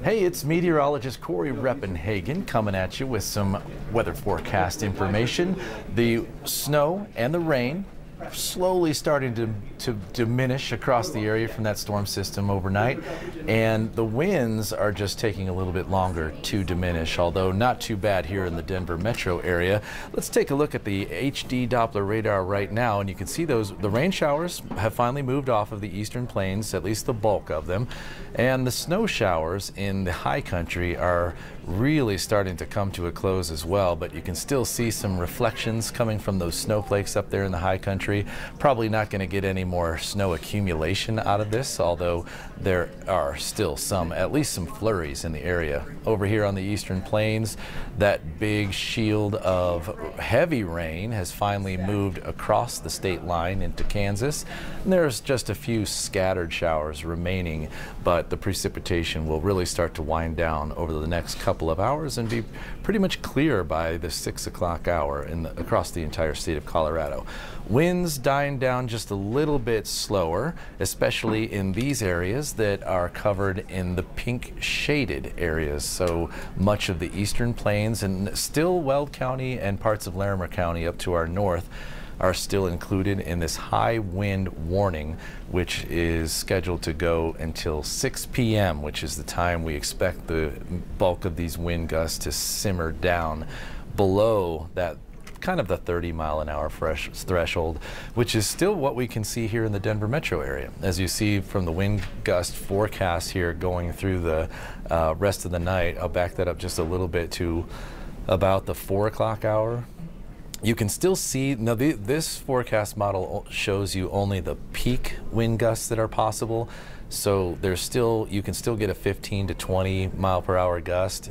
Hey, it's meteorologist Cory Reppenhagen coming at you with some weather forecast information. The snow and the rain slowly starting to, to diminish across the area from that storm system overnight. And the winds are just taking a little bit longer to diminish, although not too bad here in the Denver metro area. Let's take a look at the HD Doppler radar right now, and you can see those the rain showers have finally moved off of the eastern plains, at least the bulk of them. And the snow showers in the high country are really starting to come to a close as well, but you can still see some reflections coming from those snowflakes up there in the high country. Probably not going to get any more snow accumulation out of this, although there are still some, at least some flurries in the area. Over here on the eastern plains, that big shield of heavy rain has finally moved across the state line into Kansas. And there's just a few scattered showers remaining, but the precipitation will really start to wind down over the next couple couple of hours and be pretty much clear by the six o'clock hour in the, across the entire state of Colorado. Winds dying down just a little bit slower, especially in these areas that are covered in the pink shaded areas. So much of the eastern plains and still Weld County and parts of Larimer County up to our north are still included in this high wind warning, which is scheduled to go until 6 p.m., which is the time we expect the bulk of these wind gusts to simmer down below that kind of the 30 mile an hour fresh threshold, which is still what we can see here in the Denver metro area. As you see from the wind gust forecast here going through the uh, rest of the night, I'll back that up just a little bit to about the 4 o'clock hour you can still see, now the, this forecast model shows you only the peak wind gusts that are possible. So there's still, you can still get a 15 to 20 mile per hour gust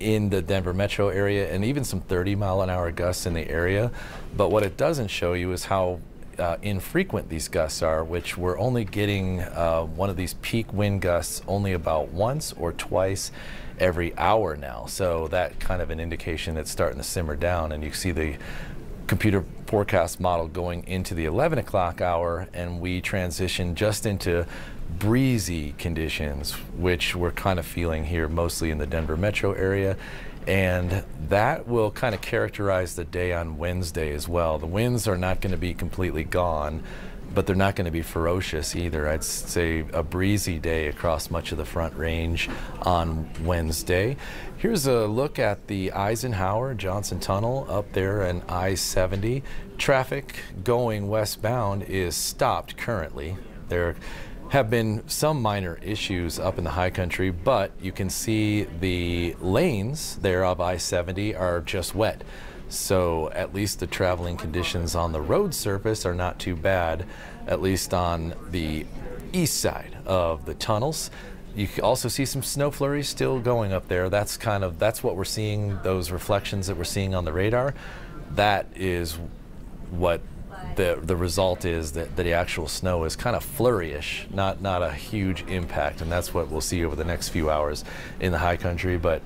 in the Denver metro area and even some 30 mile an hour gusts in the area. But what it doesn't show you is how uh, infrequent these gusts are, which we're only getting uh, one of these peak wind gusts only about once or twice every hour now. So that kind of an indication it's starting to simmer down and you see the computer forecast model going into the 11 o'clock hour and we transition just into breezy conditions, which we're kind of feeling here mostly in the Denver metro area. And that will kind of characterize the day on Wednesday as well. The winds are not going to be completely gone, but they're not going to be ferocious either. I'd say a breezy day across much of the front range on Wednesday. Here's a look at the Eisenhower Johnson Tunnel up there in I-70. Traffic going westbound is stopped currently. There have been some minor issues up in the high country, but you can see the lanes there of I-70 are just wet. So at least the traveling conditions on the road surface are not too bad, at least on the east side of the tunnels. You can also see some snow flurries still going up there. That's kind of that's what we're seeing. Those reflections that we're seeing on the radar. That is what the the result is that, the actual snow is kind of flurryish, not not a huge impact, and that's what we'll see over the next few hours in the high country. But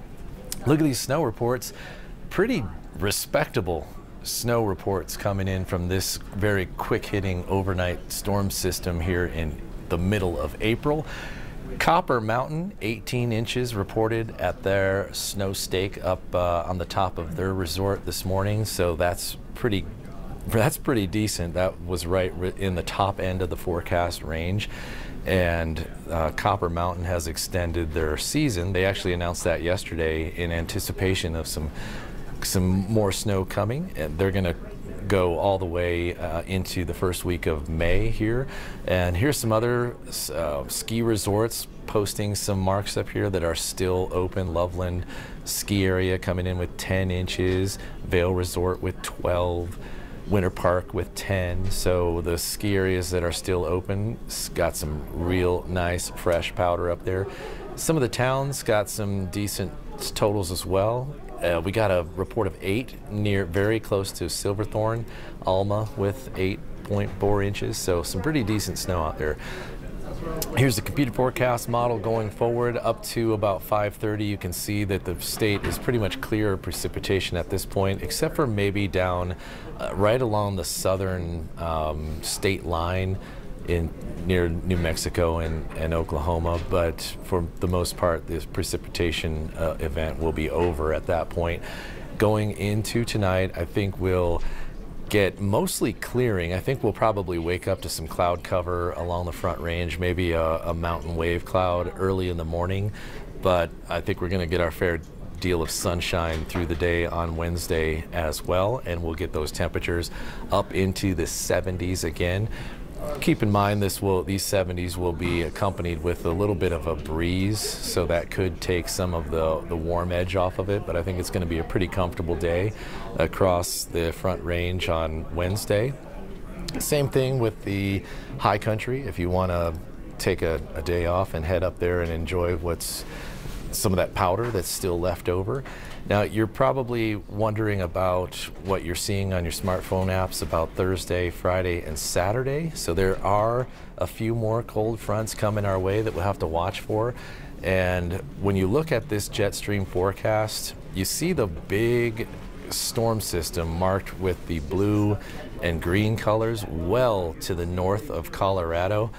look at these snow reports, pretty respectable snow reports coming in from this very quick hitting overnight storm system here in the middle of April. Copper Mountain, 18 inches reported at their snow stake up uh, on the top of their resort this morning. So that's pretty, that's pretty decent. That was right in the top end of the forecast range. And uh, Copper Mountain has extended their season. They actually announced that yesterday in anticipation of some some more snow coming, and they're going to go all the way uh, into the first week of May here. And here's some other uh, ski resorts posting some marks up here that are still open. Loveland ski area coming in with 10 inches, Vail Resort with 12. Winter Park with 10. So the ski areas that are still open got some real nice fresh powder up there. Some of the towns got some decent totals as well. Uh, we got a report of eight near, very close to Silverthorne, Alma with 8.4 inches. So some pretty decent snow out there. Here's the computer forecast model going forward up to about 5:30. You can see that the state is pretty much clear of precipitation at this point, except for maybe down uh, right along the southern um, state line in near New Mexico and, and Oklahoma, but for the most part, this precipitation uh, event will be over at that point. Going into tonight, I think we'll get mostly clearing. I think we'll probably wake up to some cloud cover along the front range, maybe a, a mountain wave cloud early in the morning, but I think we're going to get our fair deal of sunshine through the day on Wednesday as well, and we'll get those temperatures up into the 70s again. Keep in mind this will these 70s will be accompanied with a little bit of a breeze, so that could take some of the, the warm edge off of it, but I think it's going to be a pretty comfortable day across the front range on Wednesday. Same thing with the high country. If you want to take a, a day off and head up there and enjoy what's some of that powder that's still left over. Now, you're probably wondering about what you're seeing on your smartphone apps about Thursday, Friday, and Saturday. So there are a few more cold fronts coming our way that we'll have to watch for. And when you look at this jet stream forecast, you see the big storm system marked with the blue and green colors well to the north of Colorado.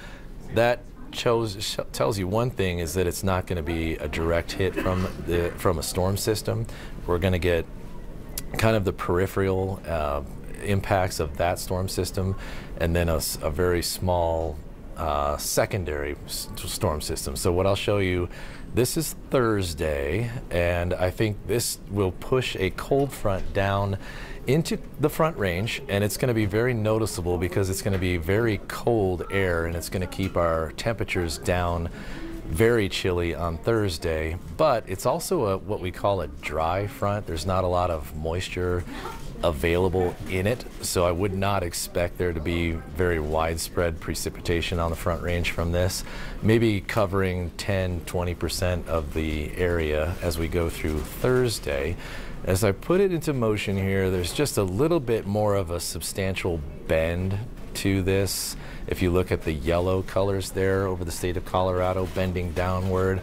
That chose, tells you one thing is that it's not going to be a direct hit from the from a storm system. We're going to get kind of the peripheral uh, impacts of that storm system, and then a, a very small uh, secondary storm system. So what I'll show you, this is Thursday, and I think this will push a cold front down into the front range and it's going to be very noticeable because it's going to be very cold air and it's going to keep our temperatures down very chilly on Thursday, but it's also a, what we call a dry front. There's not a lot of moisture available in it, so I would not expect there to be very widespread precipitation on the front range from this. Maybe covering 10, 20% of the area as we go through Thursday. As I put it into motion here, there's just a little bit more of a substantial bend to this. If you look at the yellow colors there over the state of Colorado bending downward,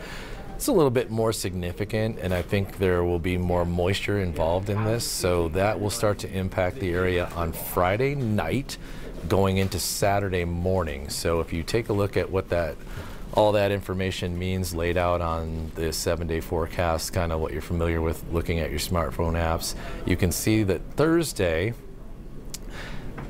it's a little bit more significant and I think there will be more moisture involved in this. So that will start to impact the area on Friday night going into Saturday morning. So if you take a look at what that all that information means laid out on the seven day forecast, kind of what you're familiar with looking at your smartphone apps. You can see that Thursday,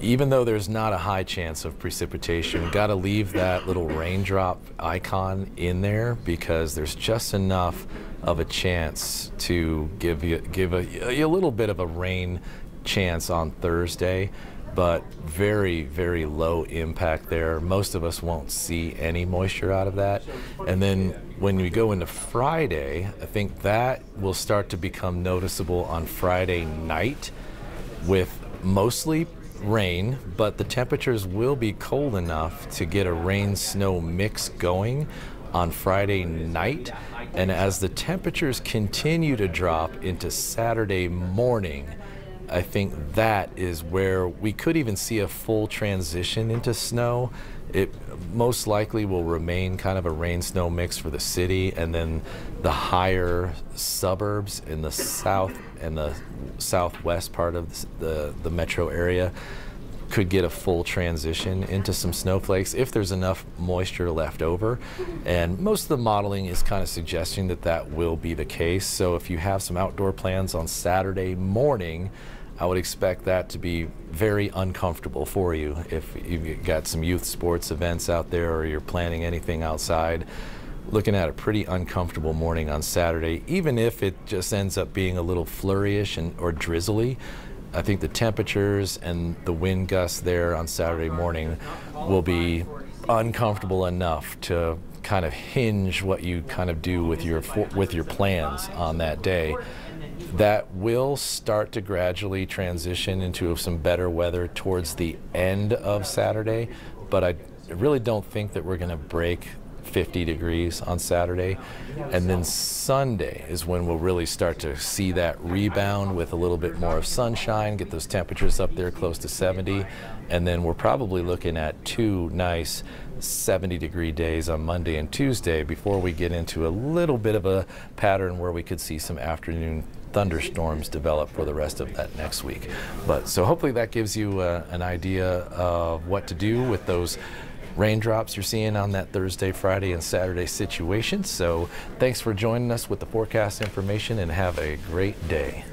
even though there's not a high chance of precipitation, got to leave that little raindrop icon in there because there's just enough of a chance to give you give a, a little bit of a rain chance on Thursday but very, very low impact there. Most of us won't see any moisture out of that. And then when we go into Friday, I think that will start to become noticeable on Friday night with mostly rain, but the temperatures will be cold enough to get a rain snow mix going on Friday night. And as the temperatures continue to drop into Saturday morning, I think that is where we could even see a full transition into snow. It most likely will remain kind of a rain snow mix for the city, and then the higher suburbs in the south and the southwest part of the, the metro area could get a full transition into some snowflakes if there's enough moisture left over. And most of the modeling is kind of suggesting that that will be the case. So if you have some outdoor plans on Saturday morning, I would expect that to be very uncomfortable for you if you've got some youth sports events out there or you're planning anything outside. Looking at a pretty uncomfortable morning on Saturday, even if it just ends up being a little flurryish and or drizzly. I think the temperatures and the wind gusts there on Saturday morning will be uncomfortable enough to kind of hinge what you kind of do with your with your plans on that day. That will start to gradually transition into some better weather towards the end of Saturday, but I really don't think that we're going to break 50 degrees on Saturday. And then Sunday is when we'll really start to see that rebound with a little bit more of sunshine, get those temperatures up there close to 70. And then we're probably looking at two nice 70 degree days on Monday and Tuesday before we get into a little bit of a pattern where we could see some afternoon thunderstorms develop for the rest of that next week. But so hopefully that gives you uh, an idea of what to do with those raindrops you're seeing on that Thursday, Friday, and Saturday situation. So thanks for joining us with the forecast information and have a great day.